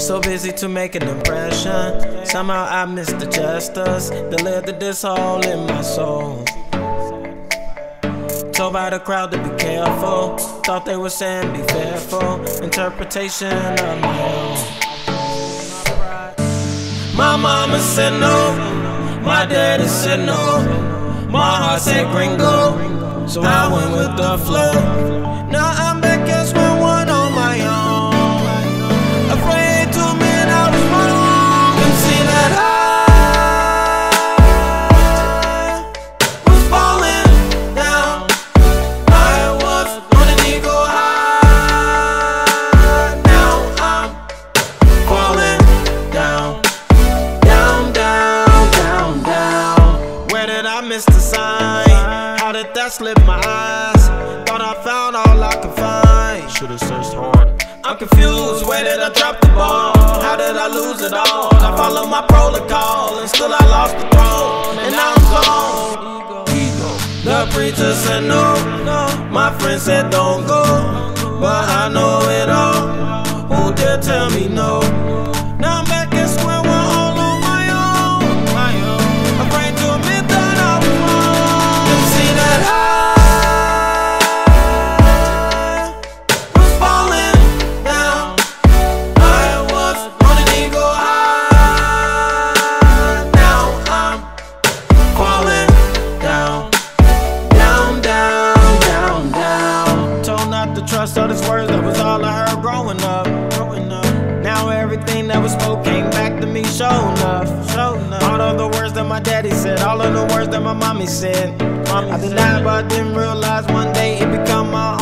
So busy to make an impression. Somehow I missed the justice that led to this hole in my soul. Told by the crowd to be careful. Thought they were saying be fearful. Interpretation of my own. My mama said no. My daddy said no. My heart said gringo. So I went with the flow. Now I'm back How that slip my eyes? Thought I found all I could find. Should've searched harder. I'm confused, where did I drop the ball? How did I lose it all? I followed my protocol and still I lost the throne. And now I'm gone. The preacher said no, my friend said don't go. But I know it all. Who dare tell me no? To trust all these words, that was all I heard growing up. Growing up. Now everything that was spoke came back to me, show enough. Show enough. All of the words that my daddy said, all of the words that my mommy said. I denied, but I didn't realize one day it become my